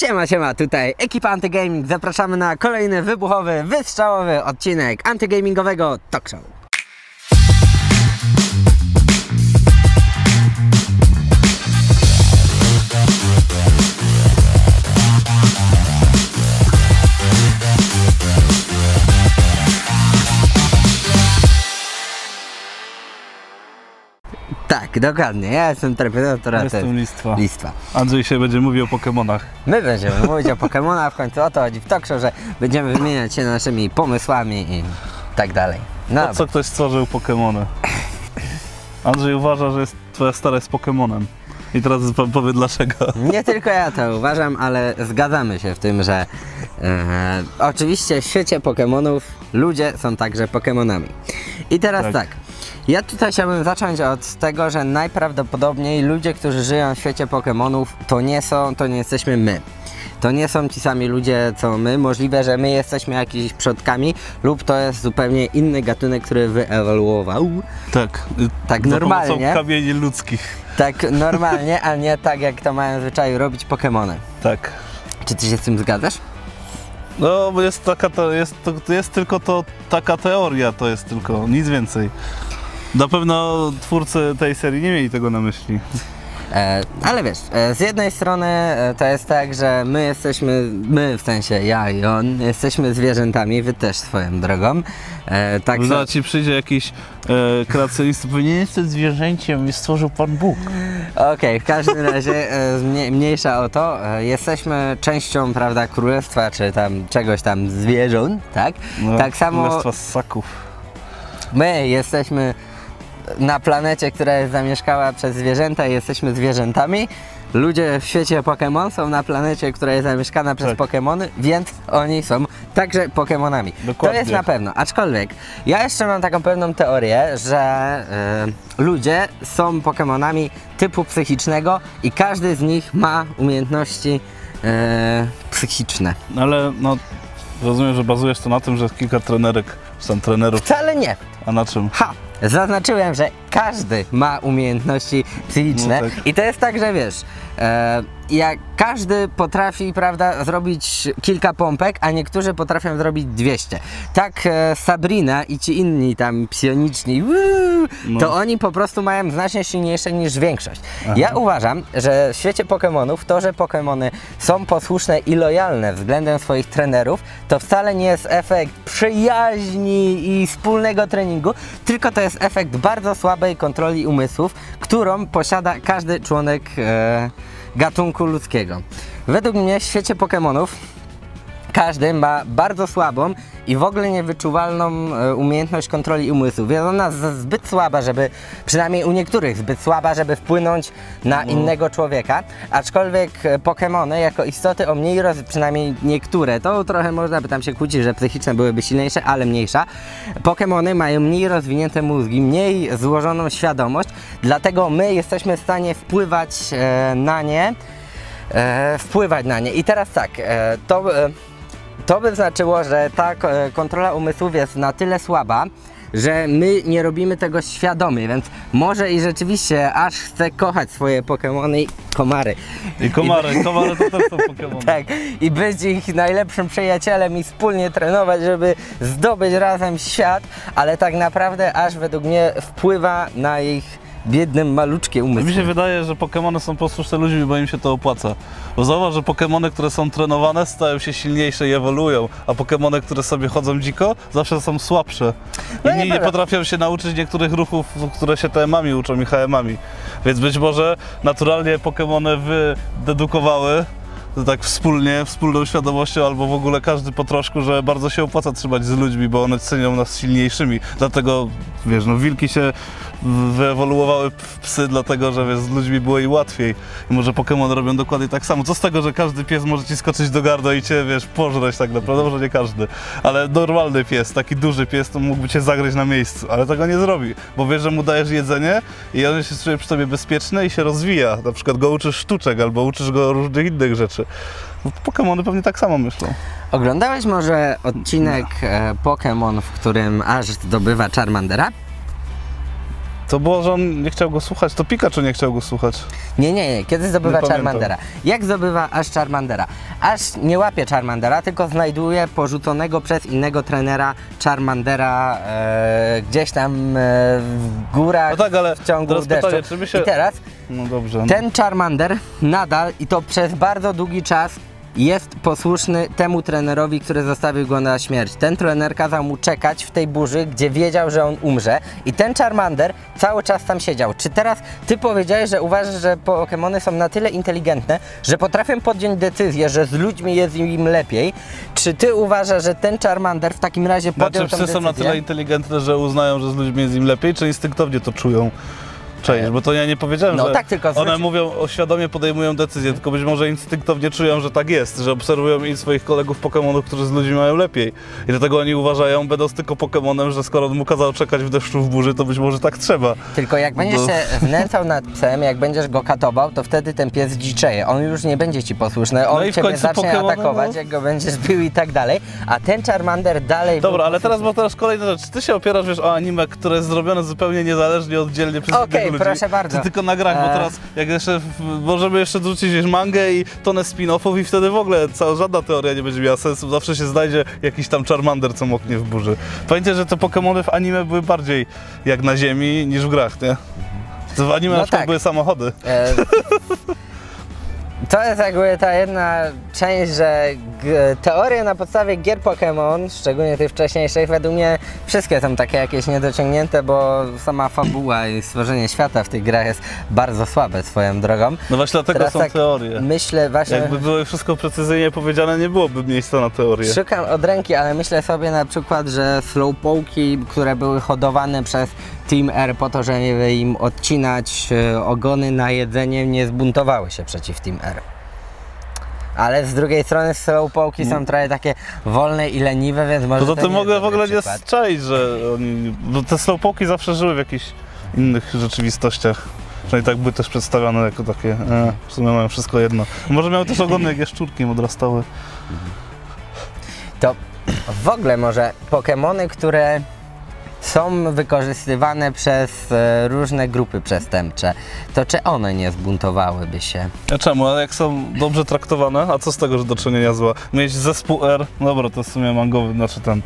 Siema, siema, tutaj ekipa Antygaming. Zapraszamy na kolejny wybuchowy, wystrzałowy odcinek antygamingowego talk show. Tak, dokładnie. Ja jestem terapeutem Jestem listwa. listwa. Andrzej się będzie mówił o Pokemonach. My będziemy mówić o Pokemonach, w końcu o to chodzi w show, że będziemy wymieniać się naszymi pomysłami i tak dalej. No, Po co ktoś stworzył Pokemony? Andrzej uważa, że jest, twoja stara jest Pokemonem. I teraz powie dlaczego. Nie tylko ja to uważam, ale zgadzamy się w tym, że e, oczywiście w świecie Pokemonów ludzie są także Pokemonami. I teraz tak. Tak. Ja tutaj chciałbym zacząć od tego, że najprawdopodobniej ludzie, którzy żyją w świecie Pokemonów, to nie są, to nie jesteśmy my. To nie są ci sami ludzie co my. Możliwe, że my jesteśmy jakimiś przodkami, lub to jest zupełnie inny gatunek, który wyewoluował. Tak. Tak za normalnie. kamieni ludzkich. Tak normalnie, a nie tak jak to mają w zwyczaju robić Pokemony. Tak. Czy ty się z tym zgadzasz? No, bo jest taka, to jest, to jest tylko to, taka teoria, to jest tylko, nic więcej. Na pewno twórcy tej serii nie mieli tego na myśli. E, ale wiesz, e, z jednej strony e, to jest tak, że my jesteśmy, my w sensie ja i on, jesteśmy zwierzętami, wy też swoją drogą. E, tak, Zaraz ci przyjdzie jakiś e, kreacjonista, powie, nie jestem zwierzęciem i stworzył Pan Bóg. Okej, w każdym razie e, mnie- mniejsza o to, jesteśmy częścią, prawda, królestwa, czy tam czegoś tam zwierząt, tak? No, tak samo Królestwa ssaków. my jesteśmy na planecie, która jest zamieszkała przez zwierzęta i jesteśmy zwierzętami. Ludzie w świecie Pokémon są na planecie, która jest zamieszkana przez Tak. Pokémony, więc oni są także Pokémonami. To Dokładnie. jest na pewno. Aczkolwiek ja jeszcze mam taką pewną teorię, że e, ludzie są Pokémonami typu psychicznego i każdy z nich ma umiejętności e, psychiczne. No Ale no, rozumiem, że bazujesz to na tym, że jest kilka trenerek, czy tam trenerów, Wcale nie. A na czym? Ha! Zaznaczyłem, że każdy ma umiejętności psychiczne No tak. i to jest tak, że wiesz, e, jak każdy potrafi, prawda, zrobić kilka pompek, a niektórzy potrafią zrobić 200. Tak e, Sabrina i ci inni tam psioniczni, No. to oni po prostu mają znacznie silniejsze niż większość. Ja uważam, że w świecie Pokémonów to, że Pokémony są posłuszne i lojalne względem swoich trenerów, to wcale nie jest efekt przyjaźni i wspólnego treningu, tylko to jest efekt bardzo słabej kontroli umysłów, którą posiada każdy członek e, gatunku ludzkiego. Według mnie w świecie Pokémonów każdy ma bardzo słabą i w ogóle niewyczuwalną e, umiejętność kontroli umysłu. Jest ona zbyt słaba, żeby, przynajmniej u niektórych, zbyt słaba, żeby wpłynąć na innego człowieka. Aczkolwiek e, Pokémony jako istoty o mniej roz... przynajmniej niektóre, to trochę można by tam się kłócić, że psychiczne byłyby silniejsze, ale mniejsza. Pokémony mają mniej rozwinięte mózgi, mniej złożoną świadomość, dlatego my jesteśmy w stanie wpływać e, na nie, wpływać na nie. I teraz tak, to, to by znaczyło, że ta e, kontrola umysłów jest na tyle słaba, że my nie robimy tego świadomie, więc może i rzeczywiście aż chcę kochać swoje Pokemony i komary. I komary, komary to też są Pokemony. Tak, i być ich najlepszym przyjacielem i wspólnie trenować, żeby zdobyć razem świat, ale tak naprawdę aż według mnie wpływa na ich biednym, maluczkie umysły. Mi się wydaje, że Pokemony są posłuszne ludźmi, bo im się to opłaca. Bo zauważ, że Pokemony, które są trenowane, stają się silniejsze i ewoluują, a Pokemony, które sobie chodzą dziko, zawsze są słabsze. I No nie, nie nieprawda. potrafią się nauczyć niektórych ruchów, które się TM-ami uczą i HM-ami. Więc być może naturalnie Pokemony wydedukowały tak wspólnie, wspólną świadomością, albo w ogóle każdy po troszku, że bardzo się opłaca trzymać z ludźmi, bo one cenią nas silniejszymi. Dlatego, wiesz, no wilki się wyewoluowały w psy, dlatego, że wiesz, z ludźmi było i łatwiej. I może Pokémon robią dokładnie tak samo. Co z tego, że każdy pies może ci skoczyć do gardła i cię, wiesz, pożreć tak naprawdę, może nie każdy. Ale normalny pies, taki duży pies, to mógłby cię zagryźć na miejscu, ale tego nie zrobi, bo wiesz, że mu dajesz jedzenie i on się czuje przy tobie bezpieczny i się rozwija. Na przykład go uczysz sztuczek albo uczysz go różnych innych rzeczy. No, Pokemony pewnie tak samo myślą. Oglądałeś może odcinek e, Pokémon, w którym aż zdobywa Charmandera? To było, że on nie chciał go słuchać, to Pikachu nie chciał go słuchać. Nie, nie, nie. Kiedy zdobywa Nie. Charmandera? Jak zdobywa Ash Charmandera? Ash nie łapie Charmandera, tylko znajduje porzuconego przez innego trenera Charmandera e, gdzieś tam e, w górach No tak, ale w ciągu teraz deszczu. pytanie, czy my się- I teraz No dobrze. ten Charmander nadal i to przez bardzo długi czas jest posłuszny temu trenerowi, który zostawił go na śmierć. Ten trener kazał mu czekać w tej burzy, gdzie wiedział, że on umrze i ten Charmander cały czas tam siedział. Czy teraz ty powiedziałeś, że uważasz, że Pokémony są na tyle inteligentne, że potrafią podjąć decyzję, że z ludźmi jest im lepiej? Czy ty uważasz, że ten Charmander w takim razie podjął Znaczy psy są decyzję? na tyle inteligentne, że uznają, że z ludźmi jest im lepiej, czy instynktownie to czują? Cześć, bo to ja nie powiedziałem, No że tak, tylko one zwróć- mówią, o świadomie podejmują decyzje, tylko być może instynktownie czują, że tak jest, że obserwują i swoich kolegów Pokémonów, którzy z ludźmi mają lepiej. I dlatego oni uważają, będąc tylko Pokémonem, że skoro on mu kazał czekać w deszczu w burzy, to być może tak trzeba. Tylko jak będziesz No. się znęcał nad psem, jak będziesz go katował, to wtedy ten pies dziczeje. On już nie będzie ci posłuszny, on No ciebie zacznie Pokemony, atakować, no. jak go będziesz bił i tak dalej. A ten Charmander dalej Dobra, ale teraz, bo teraz kolejna rzecz. Ty się opierasz, wiesz, o anime, które jest zrobione zupełnie niezależnie, oddzielnie przez innych ludzi. proszę bardzo. Ty tylko na grach, bo E. teraz jak jeszcze, możemy jeszcze dorzucić wiesz, mangę i tonę spin-offów i wtedy w ogóle cała, żadna teoria nie będzie miała sensu. Zawsze się znajdzie jakiś tam Charmander, co moknie w burzy. Pamiętaj, że te Pokémony w anime były bardziej jak na ziemi niż w grach, nie? To w anime No na przykład tak. były samochody. E, To jest jakby ta jedna część, że teorie na podstawie gier Pokémon, szczególnie tych wcześniejszych, według mnie wszystkie są takie jakieś niedociągnięte, bo sama fabuła i stworzenie świata w tych grach jest bardzo słabe swoją drogą. No właśnie dlatego Teraz są tak teorie. Myślę właśnie... Jakby były wszystko precyzyjnie powiedziane, nie byłoby miejsca na teorię. Szukam od ręki, ale myślę sobie na przykład, że slowpoki, które były hodowane przez Team R po to, żeby im odcinać e, ogony na jedzenie, nie zbuntowały się przeciw Team R. Ale z drugiej strony slowpoki są trochę takie wolne i leniwe, więc może to nie jest mogę w ogóle nie strzaić, że oni. Bo te slowpoki zawsze żyły w jakichś innych rzeczywistościach. Przynajmniej tak były też przedstawiane jako takie. E, w sumie mają wszystko jedno. Może miały też ogony jak jaszczurki im odrastały. To w ogóle może Pokémony, które są wykorzystywane przez e, różne grupy przestępcze, to czy one nie zbuntowałyby się? A czemu? A jak są dobrze traktowane? A co z tego, że do czynienia zła? Mieć zespół R, dobra, to w sumie mangowy, znaczy ten.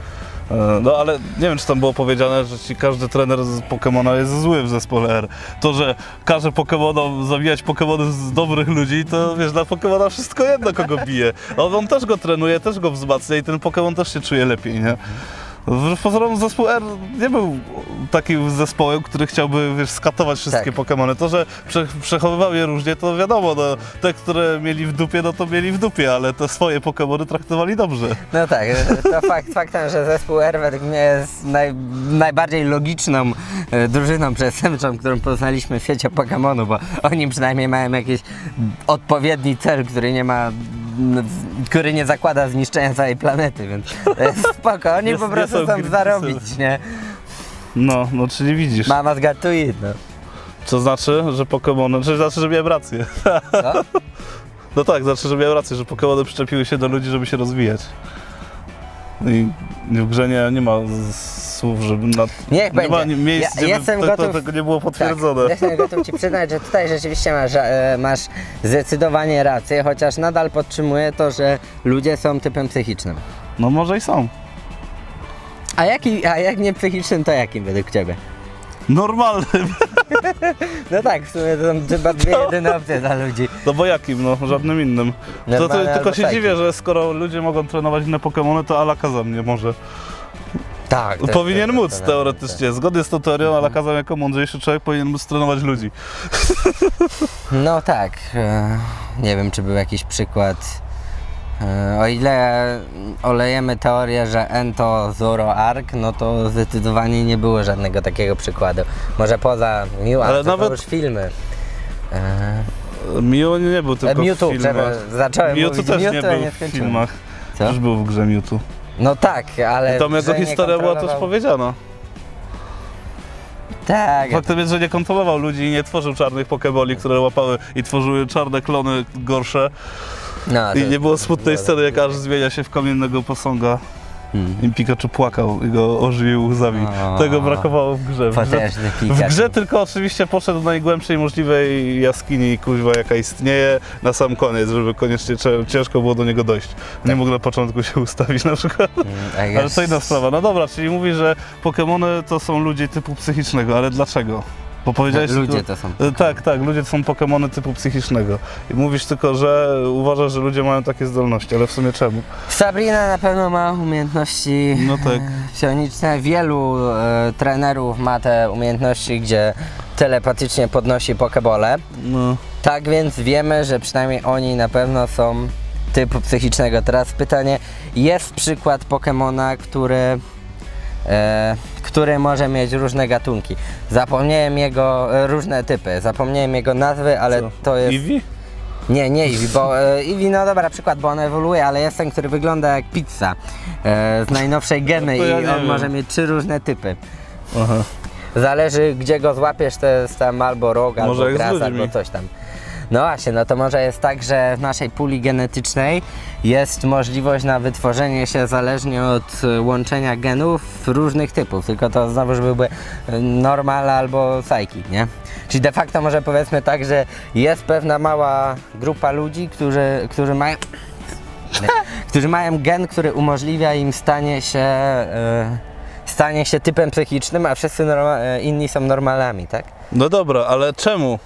e, No ale nie wiem, czy tam było powiedziane, że ci każdy trener z Pokemona jest zły w zespole R. To, że każe Pokemonom zabijać Pokemony z dobrych ludzi, to wiesz, dla Pokemona wszystko jedno, kogo bije. A on też go trenuje, też go wzmacnia i ten Pokemon też się czuje lepiej, nie? Wbrew pozorom zespół R nie był takim zespołem, który chciałby wiesz, skatować wszystkie Tak. Pokemony. To, że prze, przechowywał je różnie, to wiadomo, no, te, które mieli w dupie, no to mieli w dupie, ale te swoje Pokemony traktowali dobrze. No tak, to fakt faktem, że zespół R według mnie jest naj, najbardziej logiczną e, drużyną przestępczą, którą poznaliśmy w świecie Pokémonu, bo oni przynajmniej mają jakiś odpowiedni cel, który nie ma który nie zakłada zniszczenia całej planety, więc jest spoko, oni po prostu chcą zarobić, nie? No, no czyli widzisz. Mama zgatuje, no. Co znaczy, że Pokemony, czyli znaczy, że miałem rację. Co? No tak, znaczy, że miałem rację, że Pokemony przyczepiły się do ludzi, żeby się rozwijać. I w grze nie, nie ma słów, żeby na, Niech nie ma miejsc, Ja- gdzie jestem to, gotów- to, tego nie było potwierdzone. Tak, jestem gotów Ci przyznać, że tutaj rzeczywiście masz, e, masz zdecydowanie rację, chociaż nadal podtrzymuję to, że ludzie są typem psychicznym. No może i są. A, jaki, a jak nie psychicznym, to jakim według Ciebie? Normalnym. No tak, w sumie to są chyba dwie jedyne opcje dla ludzi. No bo jakim, no? Żadnym innym. To, to, tylko się dziwię, że skoro ludzie mogą trenować inne Pokemony, to Alakazam nie może. Tak. to- powinien to- to- móc teoretycznie. Zgodnie z tą teorią, Alakazam jako mądrzejszy człowiek powinien móc trenować ludzi. No tak. e, Nie wiem, czy był jakiś przykład. E, O ile olejemy teorię, że N to Zoro Ark, no to zdecydowanie nie było żadnego takiego przykładu. Może poza Mew, ale Ale to nawet- już filmy. E, Mew nie był E, tylko Mewtwo, w filmach. zacząłem Mewtwo mówić też nie Mewtwo, a był w skończyłem. filmach. Co? Też był w grze Mewtwo. No tak, ale. I tam jego nie historia była też powiedziana. Tak, Faktem jest, że nie kontrolował ludzi i nie tworzył czarnych pokeboli, które łapały i tworzyły czarne klony gorsze. No, I to- nie było smutnej sceny, jak aż zmienia się w kamiennego posąga. I Pikachu płakał i go ożywił łzami. O. Tego brakowało w grze. W grze, w grze tylko oczywiście poszedł do najgłębszej możliwej jaskini, kuźwa, jaka istnieje, na sam koniec, żeby koniecznie ciężko było do niego dojść. Nie mógł na początku się ustawić na przykład. Mm, a Ale to inna sprawa. No dobra, czyli mówisz, że Pokemony to są ludzie typu psychicznego, ale dlaczego? Bo powiedziałeś Ludzie tylko- to są. E, Tak, tak, ludzie to są Pokemony typu psychicznego. I mówisz tylko, że uważasz, że ludzie mają takie zdolności, ale w sumie czemu? Sabrina na pewno ma umiejętności No tak. psioniczne. Wielu e, trenerów ma te umiejętności, gdzie telepatycznie podnosi pokebole. No. Tak więc wiemy, że przynajmniej oni na pewno są typu psychicznego. Teraz pytanie, jest przykład Pokemona, który, e, który może mieć różne gatunki. Zapomniałem jego, e, różne typy, zapomniałem jego nazwy, ale Co? to jest... Eevee? Nie, nie Eevee, bo e, Eevee, no dobra, przykład, bo on ewoluuje, ale jest ten, który wygląda jak pizza e, z najnowszej geny To ja i on wiem. może mieć trzy różne typy. Aha. Zależy gdzie go złapiesz, to jest tam albo rog, albo gras, albo coś tam. No właśnie, no to może jest tak, że w naszej puli genetycznej jest możliwość na wytworzenie się zależnie od e, łączenia genów różnych typów, tylko to znowuż byłby e, normal albo psychic, nie? Czyli de facto może powiedzmy tak, że jest pewna mała grupa ludzi, którzy, którzy mają którzy mają gen, który umożliwia im stanie się e, stanie się typem psychicznym, a wszyscy norma- inni są normalami, tak? No dobra, ale czemu?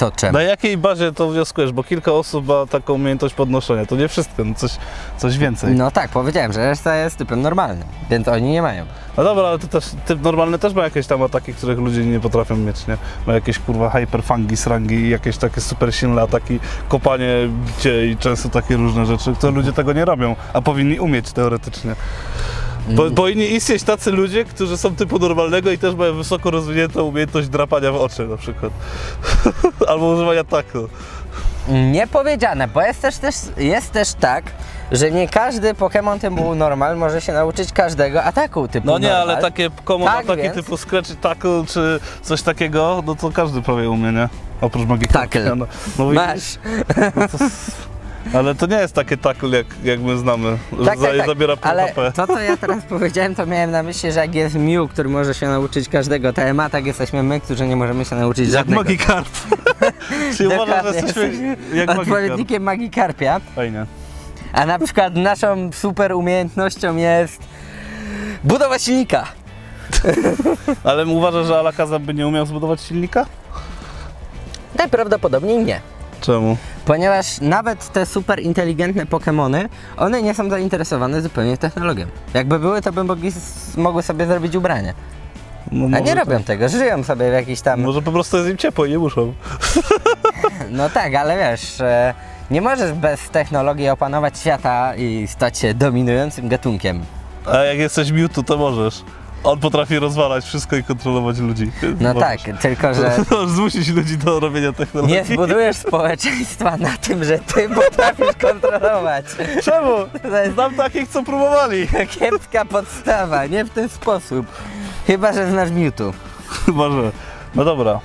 To czemu? Na jakiej bazie to wnioskujesz? Bo kilka osób ma taką umiejętność podnoszenia. To nie wszystko, no coś, coś więcej. No tak, powiedziałem, że reszta jest typem normalnym, więc oni nie mają. No dobra, ale to też typ normalny też ma jakieś tam ataki, których ludzie nie potrafią mieć, nie? Ma jakieś kurwa hyperfangi, srangi, jakieś takie super silne ataki, kopanie, bicie i często takie różne rzeczy, które ludzie tego nie robią, a powinni umieć teoretycznie. Bo, powinni istnieć tacy ludzie, którzy są typu normalnego i też mają wysoko rozwiniętą umiejętność drapania w oczy na przykład. Albo używania taku. Nie powiedziane, bo jest też, też, jest też tak, że nie każdy Pokémon typu normal może się nauczyć każdego ataku typu No nie, normal. ale takie common Tak ataki więc- typu Scratch Tackle czy coś takiego, no to każdy prawie umie, nie? Oprócz magii. Tackle. No, no widzisz? Masz. Ale to nie jest takie tackle jak, jak my znamy, że Tak, tak, tak. zabiera pół Ale HP. to, co ja teraz powiedziałem, to miałem na myśli, że jak jest Mew, który może się nauczyć każdego TMA, tak jesteśmy my, którzy nie możemy się nauczyć Jak żadnego. Magikarp. Czyli uważasz, że jesteśmy jak. Odpowiednikiem Magikarpia. Fajnie. A na przykład naszą super umiejętnością jest budowa silnika. Ale uważasz, że Alakazam by nie umiał zbudować silnika? Najprawdopodobniej nie. Czemu? Ponieważ nawet te super inteligentne Pokémony, one nie są zainteresowane zupełnie technologią. Jakby były, to by mogli, mogły sobie zrobić ubranie. No, A nie robią tego, żyją sobie w jakiś tam... Może po prostu jest im ciepło i nie muszą. No tak, ale wiesz, e, nie możesz bez technologii opanować świata i stać się dominującym gatunkiem. A jak jesteś Mewtwo, to możesz. On potrafi rozwalać wszystko i kontrolować ludzi. No Możesz. tak, tylko że zmusić ludzi do robienia technologii. nie zbudujesz społeczeństwa na tym, że ty potrafisz kontrolować. Czemu? Znam takich, co próbowali. kiepska podstawa, nie w ten sposób. Chyba, że znasz Mewtwo. Chyba, że. No dobra.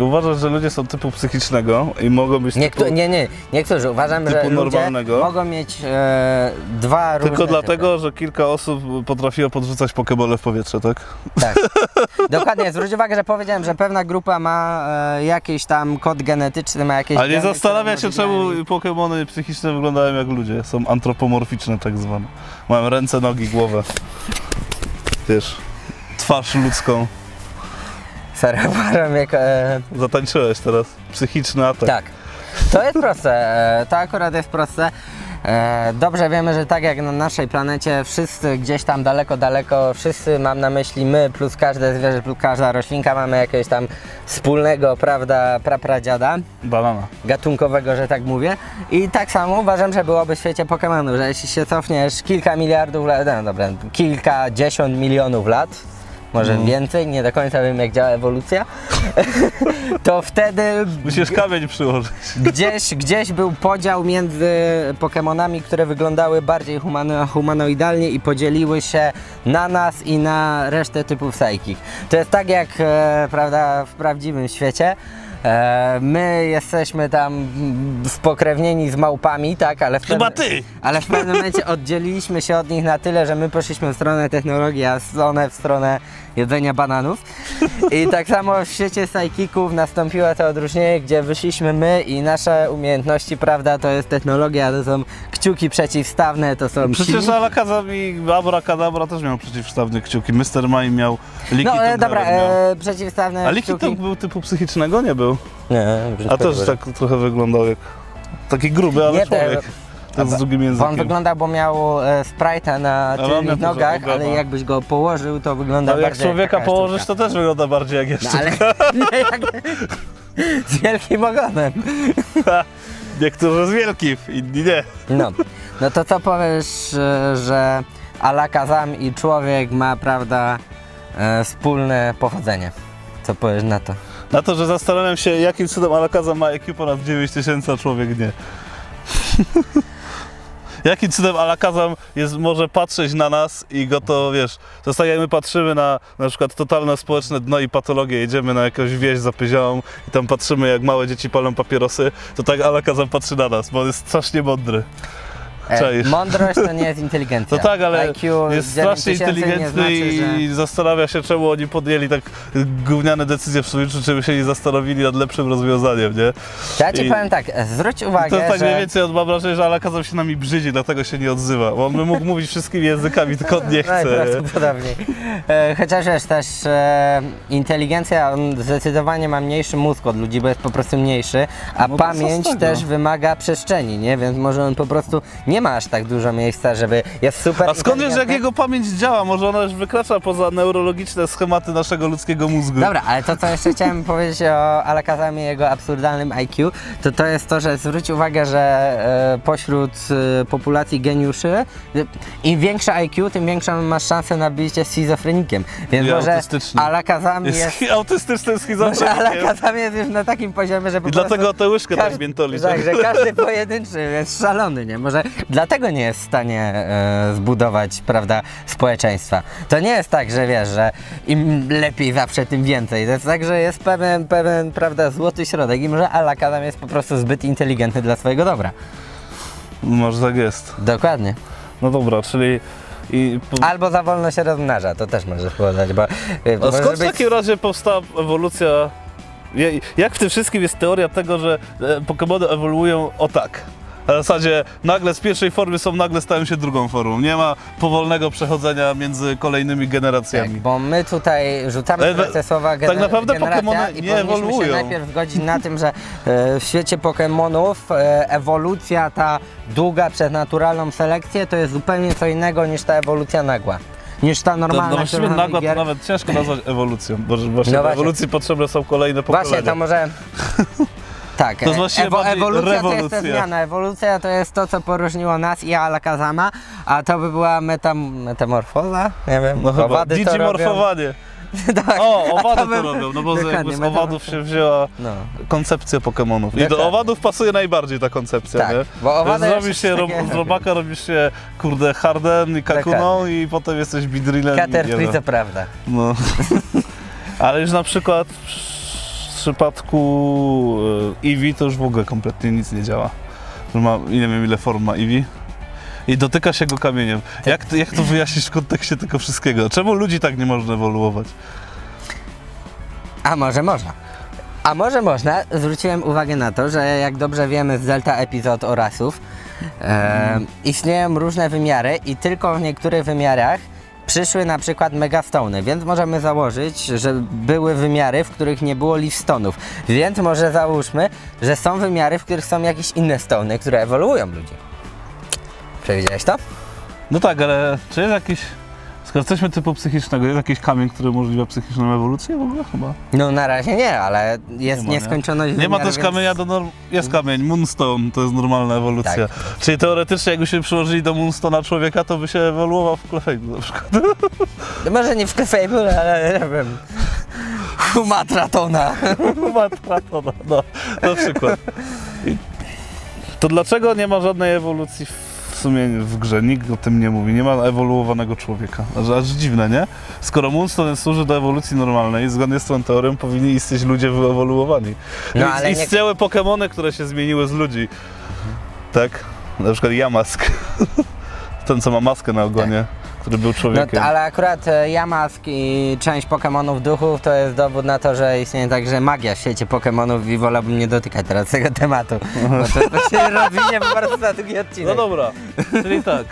Uważasz, że ludzie są typu psychicznego i mogą być Niektó- typu... nie, nie, niektórzy uważam, że typu ludzie normalnego? mogą mieć e, dwa różne Tylko dlatego, typy. że kilka osób potrafiło podrzucać pokebole w powietrze, tak? Tak. Dokładnie, zwróć uwagę, że powiedziałem, że pewna grupa ma e, jakiś tam kod genetyczny, ma jakieś Ale nie geny, zastanawia się, czemu pokemony psychiczne wyglądają jak ludzie. Są antropomorficzne tak zwane. Mają ręce, nogi, głowę. Wiesz, twarz ludzką. Jak... E, Zatańczyłeś teraz. Psychiczny atak. tak. To jest proste, e, to akurat jest proste. E, dobrze wiemy, że tak jak na naszej planecie wszyscy gdzieś tam daleko, daleko, wszyscy mam na myśli my plus każde zwierzę, plus każda roślinka mamy jakiegoś tam wspólnego, prawda, prapradziada. Banana. gatunkowego, że tak mówię. I tak samo uważam, że byłoby w świecie Pokemonów, że jeśli się cofniesz kilka miliardów lat, no dobra, kilkadziesiąt milionów lat, może No. więcej, nie do końca wiem jak działa ewolucja, to wtedy Musisz kamień przyłożyć. gdzieś, gdzieś był podział między Pokemonami, które wyglądały bardziej humano, humanoidalnie i podzieliły się na nas i na resztę typów psychic. To jest tak jak, e, prawda, w prawdziwym świecie. E, my jesteśmy tam spokrewnieni z małpami, tak, ale w Chyba ty! Ale w pewnym momencie oddzieliliśmy się od nich na tyle, że my poszliśmy w stronę technologii, a one w stronę jedzenia bananów. I tak samo w świecie psychików nastąpiło to odróżnienie, gdzie wyszliśmy my i nasze umiejętności, prawda, to jest technologia, to są kciuki przeciwstawne, to są Przecież ci. Alakazam i Abracadabra też miał przeciwstawne kciuki. Mr. Mime miał No e, dobra, miał. e, przeciwstawne A. Tongue był typu psychicznego? Nie był. Nie, A też tak trochę wyglądał jak... Taki gruby, ale Nie, człowiek. Ten z drugim Bo on językiem. wygląda, bo miał e, Sprite'a na miał tylnych nogach, ale jakbyś go położył, to wygląda Ale jak bardziej człowieka taka położysz, to też wygląda bardziej jak jeszcze. No ale nie jak... Z wielkim ogonem. Niektórzy z wielkich, inni nie. No, no to co powiesz, e, że Alakazam i człowiek ma, prawda, e, wspólne pochodzenie? Co powiesz na to? Na to, że zastanawiam się, jakim cudem Alakazam ma IQ ponad 9000, a człowiek nie. Jakim cudem Alakazam jest, może patrzeć na nas i go to, wiesz, zostajemy, patrzymy na na przykład totalne społeczne dno i patologię, jedziemy na jakąś wieś za Pyziałą i tam patrzymy, jak małe dzieci palą papierosy, to tak Alakazam patrzy na nas, bo on jest strasznie mądry. E, Czaisz. mądrość to nie jest inteligencja. No tak, ale IQ jest strasznie 9000 inteligentny znaczy, i że... zastanawia się, czemu oni podjęli tak gówniane decyzje w sojuszu, czy by się nie zastanowili nad lepszym rozwiązaniem, nie? Ja ci i- powiem tak, zwróć uwagę, to tak że... mniej więcej on ma wrażenie, że Alakazam się nami brzydzi, dlatego się nie odzywa. Bo on by mógł mówić wszystkimi językami, tylko on nie chce. Najprawdopodobniej. E, Chociaż wiesz, też e, inteligencja, on zdecydowanie ma mniejszy mózg od ludzi, bo jest po prostu mniejszy, a No pamięć też wymaga przestrzeni, nie? Więc może on po prostu nie ma aż tak dużo miejsca, żeby jest super A skąd wiesz, jak jego pamięć działa? Może ona już wykracza poza neurologiczne schematy naszego ludzkiego mózgu. Dobra, ale to co jeszcze chciałem powiedzieć o Alakazamie i jego absurdalnym IQ, to to jest to, że zwróć uwagę, że e, pośród e, populacji geniuszy, e, im większe IQ, tym większą masz szansę na bycie schizofrenikiem. Więc I może. Alakazam Jest jest... autystycznym Może schizofrenikiem. Alakazam jest już na takim poziomie, że po I prostu... dlatego tę łyżkę tak każdy- miętoli. Tak, że każdy pojedynczy jest szalony, nie? Może dlatego nie jest w stanie e, zbudować, prawda, społeczeństwa. To nie jest tak, że wiesz, że im lepiej zawsze, tym więcej. To jest tak, że jest pewien, pewien prawda, złoty środek i może Alakazam jest po prostu zbyt inteligentny dla swojego dobra. Może tak jest. Dokładnie. No dobra, czyli... I. Albo za wolno się rozmnaża, to też może spowodować, bo... e, skąd w być- takim razie powstała ewolucja? Jak w tym wszystkim jest teoria tego, że e, Pokemony ewoluują o tak? Na zasadzie nagle z pierwszej formy są, nagle stają się drugą formą. Nie ma powolnego przechodzenia między kolejnymi Tak, generacjami. bo my tutaj rzucamy Ale te słowa tak naprawdę generacja Pokemony i nie ewoluują. się najpierw zgodzić na tym, że e, w świecie Pokemonów e, ewolucja ta długa przez naturalną selekcję to jest zupełnie co innego niż ta ewolucja nagła. Niż ta normalna, no właściwie którą nagła to nawet ciężko nazwać ewolucją, bo właśnie No do ewolucji potrzebne są kolejne pokolenia. Właśnie, to może... Tak, To jest ewo, ewolucja to jest ta rewolucja. zmiana. Ewolucja to jest to, co poróżniło nas i Alakazama, a to by była metam, metamorfoza? Nie wiem, No chyba, owady digimorfowanie. tak, O, owady by- to robią, no bo Dokładnie, z owadów się wzięła No. koncepcja Pokemonów. I do owadów pasuje najbardziej ta koncepcja, Tak, nie? bo owady Więc robisz jeszcze się, ro, z robaka robisz się, kurde, Harden i Kakuną i potem jesteś Bidrillem. nie to prawda. No. Ale już na przykład przypadku e, Eevee to już w ogóle kompletnie nic nie działa. Ma, nie wiem ile form ma Eevee. I dotyka się go kamieniem. Jak, to- jak to wyjaśnić w kontekście tego wszystkiego? Czemu ludzi tak nie można ewoluować? A może można. A może można, zwróciłem uwagę na to, że jak dobrze wiemy z Delta epizod o rasów, e, istnieją różne wymiary i tylko w niektórych wymiarach przyszły na przykład megastony, więc możemy założyć, że były wymiary, w których nie było leafstonów. Więc może załóżmy, że są wymiary, w których są jakieś inne stony, które ewoluują ludzi. Przewidziałeś to? No tak, ale czy jest jakiś... Skoro jesteśmy typu psychicznego, jest jakiś kamień, który umożliwia psychiczną ewolucję w ogóle chyba? No na razie nie, ale jest Nie ma, nie? nieskończoność Nie ma wymiarów, też więc- kamienia do norm... Jest kamień, Moonstone, to jest normalna ewolucja. Tak. Czyli teoretycznie jakby się przyłożyli do Moonstone'a człowieka, to by się ewoluował w Clefairy na przykład. No Może nie w Clefable, ale nie wiem. Humatratona. Matratona, no, na przykład. To dlaczego nie ma żadnej ewolucji w sumie w grze, nikt o tym nie mówi, nie ma ewoluowanego człowieka. Aż, aż dziwne, nie? Skoro Moonstone służy do ewolucji normalnej, zgodnie z tą teorią powinni istnieć ludzie wyewoluowani. No, ale nie- istniały Pokemony, które się zmieniły z ludzi. Tak? Na przykład Yamask. Ten, co ma maskę na ogonie, który był No, człowiekiem. to- ale akurat e, Yamask i część Pokemonów duchów to jest dowód na to, że istnieje także magia w świecie Pokemonów i wolałbym nie dotykać teraz tego tematu, bo to, to się rozwinie prostu na długi No odcinek. dobra, czyli tak.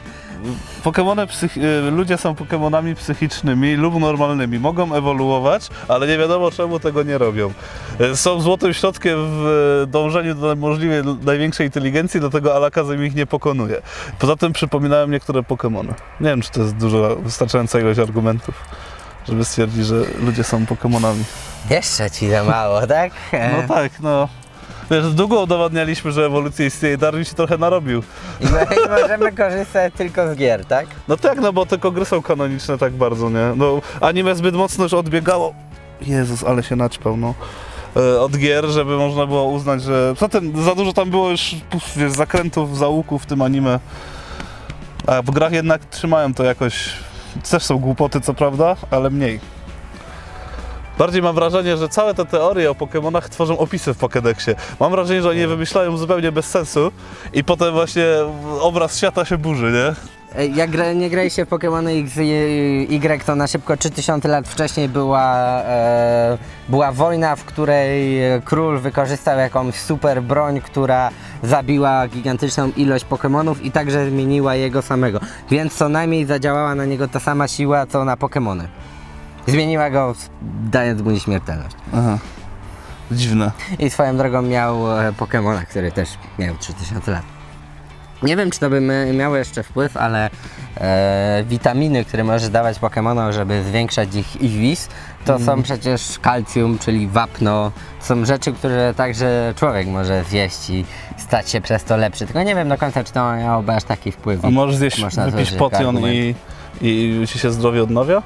Pokemony y, ludzie są Pokemonami psychicznymi lub normalnymi. Mogą ewoluować, ale nie wiadomo czemu tego nie robią. Y, Są złotym środkiem w y, dążeniu do możliwie największej inteligencji, dlatego Alakazam ich nie pokonuje. Poza tym przypominałem niektóre Pokemony. Nie wiem, czy to jest dużo, wystarczająca ilość argumentów, żeby stwierdzić, że ludzie są Pokemonami. Jeszcze ci za mało, tak? No tak, no. Wiesz, długo udowadnialiśmy, że ewolucja istnieje, Darwin się trochę narobił. I my możemy korzystać tylko z gier, tak? No tak, no bo tylko gry są kanoniczne tak bardzo, nie? No anime zbyt mocno już odbiegało. Jezus, ale się naćpał, no. E, Od gier, żeby można było uznać, że. Zatem za dużo tam było już wiesz, zakrętów, załuków w tym anime. A w grach jednak trzymają to jakoś. Też są głupoty, co prawda, ale mniej. Bardziej mam wrażenie, że całe te teorie o Pokemonach tworzą opisy w Pokédexie. Mam wrażenie, że oni je wymyślają zupełnie bez sensu i potem właśnie obraz świata się burzy, nie? E, Jak gra, nie graliście w Pokémony X i Y, to na szybko 3000 lat wcześniej była, e, była wojna, w której król wykorzystał jakąś super broń, która zabiła gigantyczną ilość Pokémonów i także zmieniła jego samego. Więc co najmniej zadziałała na niego ta sama siła, co na Pokémony. Zmieniła go, dając mu nieśmiertelność. Aha. Dziwne. I swoją drogą miał e, Pokemona, który też miał 3000 lat. Nie wiem, czy to by miało jeszcze wpływ, ale e, witaminy, które możesz dawać Pokemonom, żeby zwiększać ich, ich wis, to są przecież kalcium, czyli wapno. Są rzeczy, które także człowiek może zjeść i stać się przez to lepszy. Tylko nie wiem do końca, czy to miałoby aż taki wpływ. A możesz zjeść, to wypić potion i, i ci się zdrowie odnawia?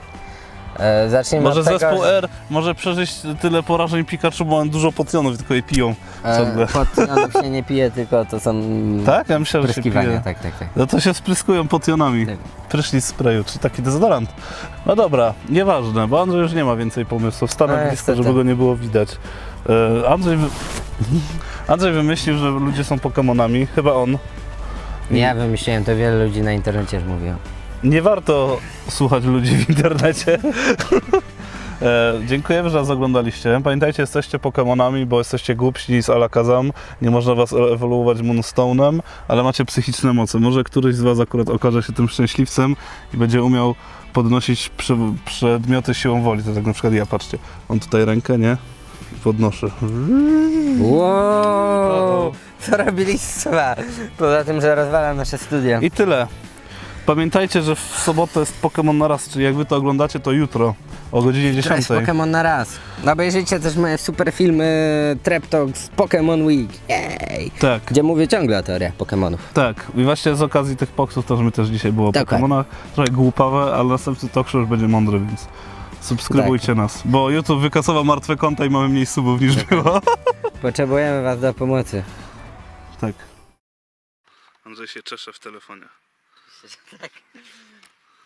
E, zacznijmy Może od tego, zespół R może przeżyć tyle porażeń Pikachu, bo mają dużo potionów i tylko je piją. E, potionów się nie pije, tylko to są Tak? Ja myślałem, że się pije. Tak, tak, tak. No to się spryskują potionami. Tak. Prysznic sprayu, czy taki dezodorant. No dobra, nieważne, bo Andrzej już nie ma więcej pomysłów. Stanę No, blisko, żeby go nie było widać. E, Andrzej, wy... Andrzej wymyślił, że ludzie są Pokemonami. Chyba on. Nie ja wymyśliłem, to wiele ludzi na internecie już mówiło. Nie warto słuchać ludzi w internecie. E, dziękujemy, że nas oglądaliście. Pamiętajcie, jesteście Pokemonami, bo jesteście głupsi niż Alakazam. Nie można was ewoluować Moonstone'em, ale macie psychiczne moce. Może któryś z was akurat okaże się tym szczęśliwcem i będzie umiał podnosić prze, przedmioty siłą woli. To tak na przykład ja, patrzcie. Mam tutaj rękę, nie? I podnoszę. Wow, co robiliście? Poza tym, że rozwala nasze studio. I tyle. Pamiętajcie, że w sobotę jest Pokémon na raz, czyli jak wy to oglądacie, to jutro o godzinie 10. Cześć, Pokémon na raz. No obejrzyjcie też moje super filmy Trap Talks Pokémon Week. Jej. Tak. Gdzie mówię ciągle o teoriach Pokémonów. Tak, i właśnie z okazji tych poksów też my też dzisiaj było o Dokładnie. Pokémonach. Trochę głupawe, ale następny talk show już będzie mądry, więc subskrybujcie Tak. nas. Bo YouTube wykasował martwe konta i mamy mniej subów niż było. Potrzebujemy was do pomocy. Tak. Andrzej się czesze w telefonie. Tak.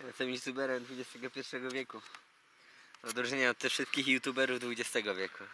Jestem youtuberem XXI wieku. W odróżnieniu od tych wszystkich youtuberów XX wieku.